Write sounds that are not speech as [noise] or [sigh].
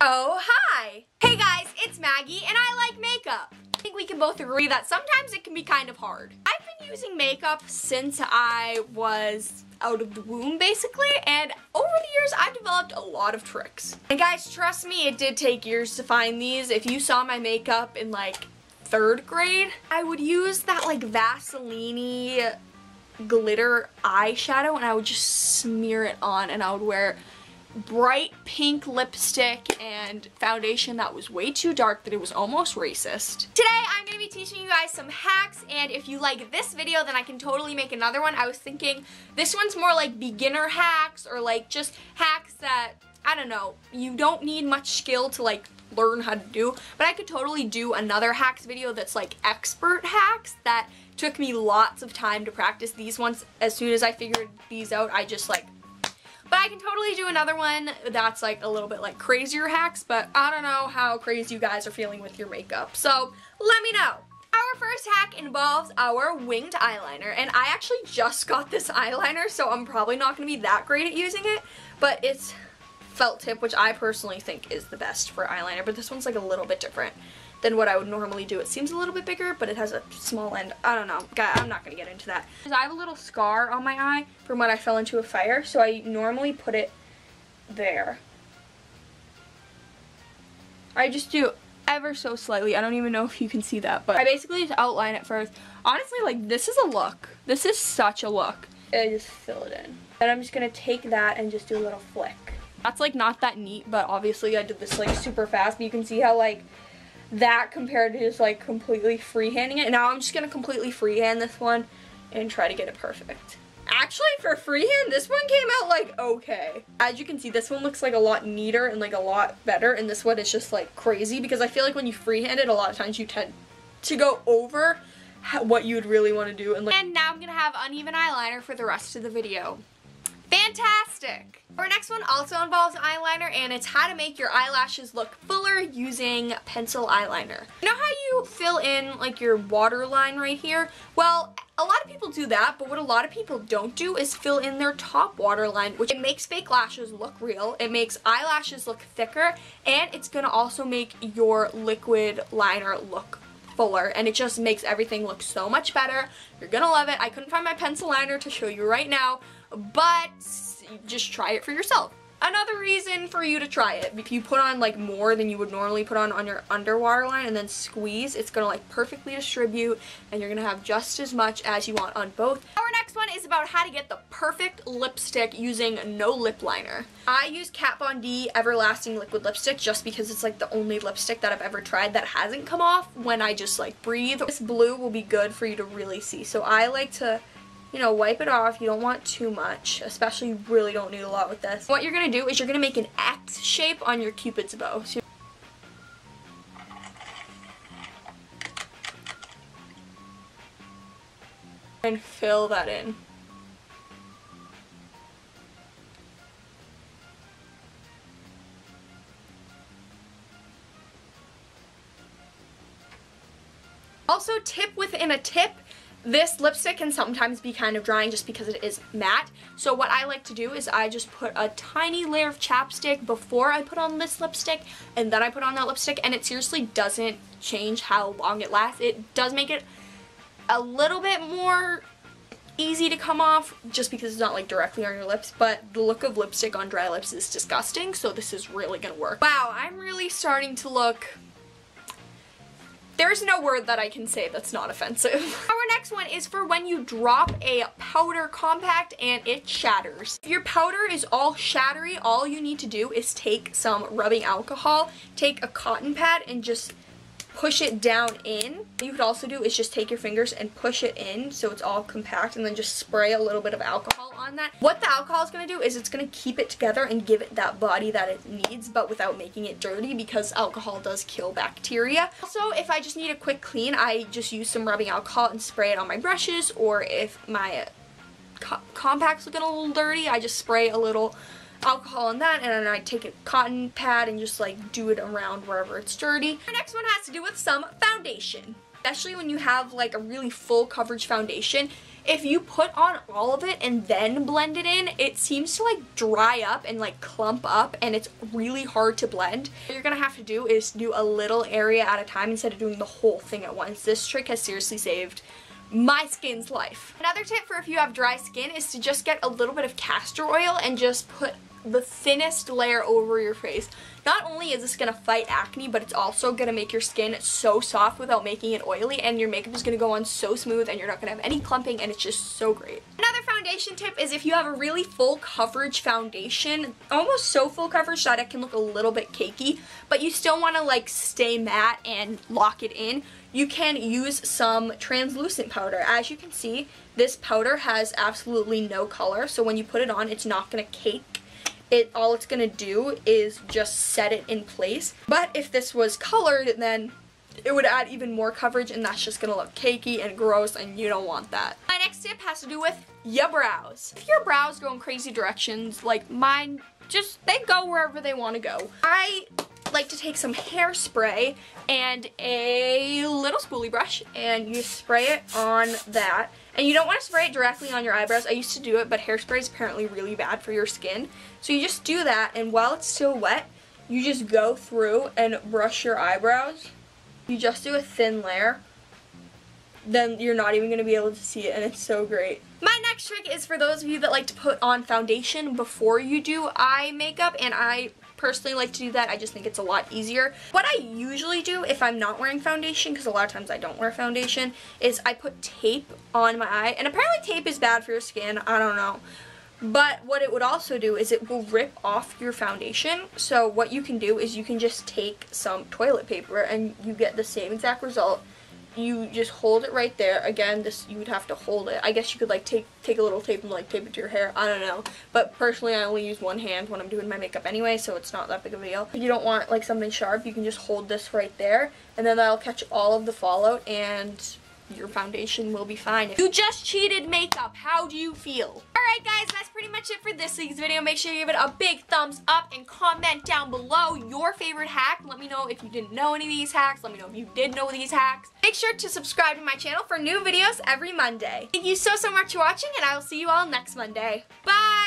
Oh, hi! Hey guys, it's Maggie and I like makeup. I think we can both agree that sometimes it can be kind of hard. I've been using makeup since I was out of the womb basically and over the years I've developed a lot of tricks. And guys, trust me, it did take years to find these. If you saw my makeup in like third grade, I would use that like Vaseline glitter eyeshadow and I would just smear it on and I would wear bright pink lipstick and foundation that was way too dark that it was almost racist. Today I'm going to be teaching you guys some hacks and if you like this video then I can totally make another one. I was thinking this one's more like beginner hacks or like just hacks that, I don't know, you don't need much skill to like learn how to do but I could totally do another hacks video that's like expert hacks that took me lots of time to practice these ones. As soon as I figured these out I just like but I can totally do another one that's like a little bit like crazier hacks, but I don't know how crazy you guys are feeling with your makeup. So let me know. Our first hack involves our winged eyeliner, and I actually just got this [laughs] eyeliner, so I'm probably not going to be that great at using it, but it's felt tip, which I personally think is the best for eyeliner, but this one's like a little bit different than what I would normally do. It seems a little bit bigger, but it has a small end. I don't know. God, I'm not going to get into that. I have a little scar on my eye from when I fell into a fire, so I normally put it there. I just do ever so slightly. I don't even know if you can see that, but I basically just outline it first. Honestly, like, this is a look. This is such a look. I just fill it in. And I'm just going to take that and just do a little flick. That's, like, not that neat, but obviously I did this, like, super fast. But you can see how, like, that compared to just like completely freehanding it. Now I'm just gonna completely freehand this one and try to get it perfect. Actually, for freehand, this one came out like okay. As you can see, this one looks like a lot neater and like a lot better, and this one is just like crazy because I feel like when you freehand it, a lot of times you tend to go over what you would really want to do. And, like and now I'm gonna have uneven eyeliner for the rest of the video. Fantastic! Our next one also involves eyeliner and it's how to make your eyelashes look fuller using pencil eyeliner. You know how you fill in like your waterline right here? Well, a lot of people do that, but what a lot of people don't do is fill in their top waterline, which it makes fake lashes look real, it makes eyelashes look thicker, and it's gonna also make your liquid liner look fuller and it just makes everything look so much better. You're gonna love it. I couldn't find my pencil liner to show you right now, but just try it for yourself. Another reason for you to try it, if you put on like more than you would normally put on on your underwater line and then squeeze, it's gonna like perfectly distribute and you're gonna have just as much as you want on both. About how to get the perfect lipstick using no lip liner. I use Kat Von D Everlasting Liquid Lipstick just because it's like the only lipstick that I've ever tried that hasn't come off when I just like breathe. This blue will be good for you to really see. So I like to you know, wipe it off. You don't want too much, especially you really don't need a lot with this. What you're going to do is you're going to make an X shape on your cupid's bow. So and fill that in. Also, tip within a tip, this lipstick can sometimes be kind of drying just because it is matte. So what I like to do is I just put a tiny layer of chapstick before I put on this lipstick and then I put on that lipstick and it seriously doesn't change how long it lasts. It does make it a little bit more easy to come off just because it's not like directly on your lips but the look of lipstick on dry lips is disgusting so this is really gonna work. Wow I'm really starting to look there's no word that I can say that's not offensive. [laughs] Our next one is for when you drop a powder compact and it shatters. If your powder is all shattery, all you need to do is take some rubbing alcohol, take a cotton pad and just push it down in. You could also do is just take your fingers and push it in so it's all compact and then just spray a little bit of alcohol on that. What the alcohol is going to do is it's going to keep it together and give it that body that it needs but without making it dirty because alcohol does kill bacteria. Also, if I just need a quick clean, I just use some rubbing alcohol and spray it on my brushes or if my co compact's looking a little dirty, I just spray a little alcohol in that and then I take a cotton pad and just like do it around wherever it's dirty. Our next one has to do with some foundation. Especially when you have like a really full coverage foundation, if you put on all of it and then blend it in, it seems to like dry up and like clump up and it's really hard to blend. What you're gonna have to do is do a little area at a time instead of doing the whole thing at once. This trick has seriously saved my skin's life. Another tip for if you have dry skin is to just get a little bit of castor oil and just put the thinnest layer over your face. Not only is this going to fight acne, but it's also going to make your skin so soft without making it oily and your makeup is going to go on so smooth and you're not going to have any clumping and it's just so great. Another foundation tip is if you have a really full coverage foundation, almost so full coverage that it can look a little bit cakey, but you still want to like stay matte and lock it in, you can use some translucent powder. As you can see, this powder has absolutely no color, so when you put it on, it's not going to cake it all it's gonna do is just set it in place. But if this was colored, then it would add even more coverage and that's just gonna look cakey and gross and you don't want that. My next tip has to do with your brows. If your brows go in crazy directions, like mine, just they go wherever they wanna go. I like to take some hairspray and a little spoolie brush and you spray it on that and you don't want to spray it directly on your eyebrows. I used to do it, but hairspray is apparently really bad for your skin. So you just do that, and while it's still wet, you just go through and brush your eyebrows. You just do a thin layer. Then you're not even going to be able to see it, and it's so great. My next trick is for those of you that like to put on foundation before you do eye makeup, and I personally like to do that. I just think it's a lot easier. What I usually do if I'm not wearing foundation, because a lot of times I don't wear foundation, is I put tape on my eye. And apparently tape is bad for your skin. I don't know. But what it would also do is it will rip off your foundation. So what you can do is you can just take some toilet paper and you get the same exact result you just hold it right there. Again, this you would have to hold it. I guess you could like take take a little tape and like tape it to your hair. I don't know. But personally, I only use one hand when I'm doing my makeup anyway, so it's not that big of a deal. If you don't want like something sharp, you can just hold this right there, and then that'll catch all of the fallout and your foundation will be fine. You just cheated makeup. How do you feel? Alright guys, that's pretty much it for this week's video. Make sure you give it a big thumbs up and comment down below your favorite hack. Let me know if you didn't know any of these hacks. Let me know if you did know these hacks. Make sure to subscribe to my channel for new videos every Monday. Thank you so, so much for watching and I will see you all next Monday. Bye!